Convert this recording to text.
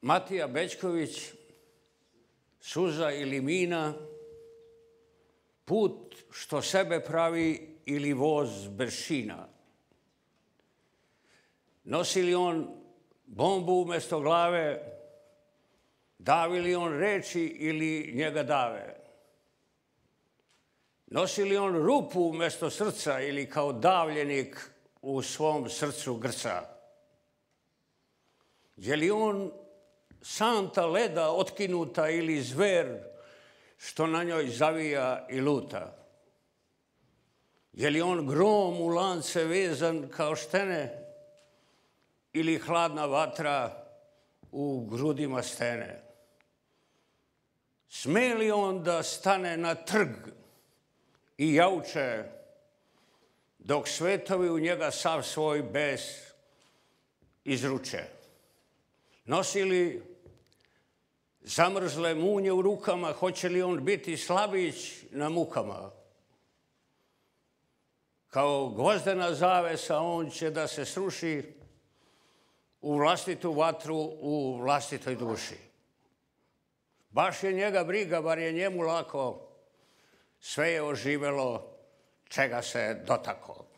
Matija Bečković, Suza ili Mina, put što sebe pravi ili voz bez šina. Nosi li on bombu umjesto glave, davi li on reči ili njega dave? Nosi li on rupu umjesto srca ili kao davljenik u svom srcu grca? Je li on santa leda otkinuta ili zver što na njoj zavija i luta? Je li on grom u lance vezan kao štene ili hladna vatra u grudima stene? Sme li on da stane na trg i jauče dok svetovi u njega sav svoj bes izruče? Nosi li zamrzle munje u rukama, hoće li on biti slabić na mukama? Kao gvozdena zavesa on će da se sruši u vlastitu vatru u vlastitoj duši. Baš je njega briga, bar je njemu lako, sve je oživelo čega se dotako.